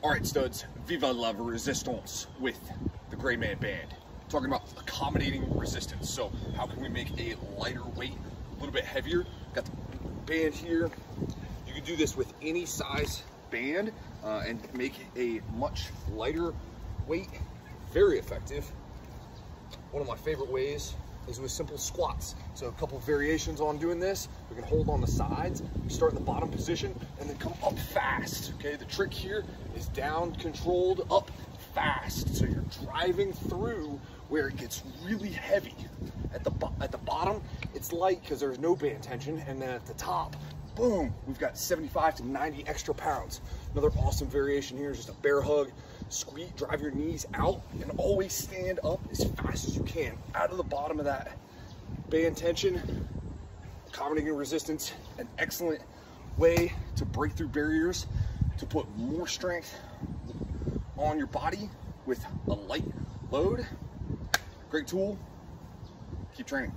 All right, studs, viva la resistance with the Gray Man Band. Talking about accommodating resistance. So how can we make a lighter weight, a little bit heavier? Got the band here. You can do this with any size band uh, and make a much lighter weight, very effective. One of my favorite ways is with simple squats. So a couple variations on doing this. We can hold on the sides, we start in the bottom position and then come up fast, okay? The trick here is down controlled, up fast. So you're driving through where it gets really heavy. At the, at the bottom, it's light because there's no band tension. And then at the top, boom, we've got 75 to 90 extra pounds. Another awesome variation here is just a bear hug. Squeeze, drive your knees out and always stand up as fast as you can. Out of the bottom of that band tension, accommodating resistance, an excellent way to break through barriers, to put more strength on your body with a light load. Great tool. Keep training.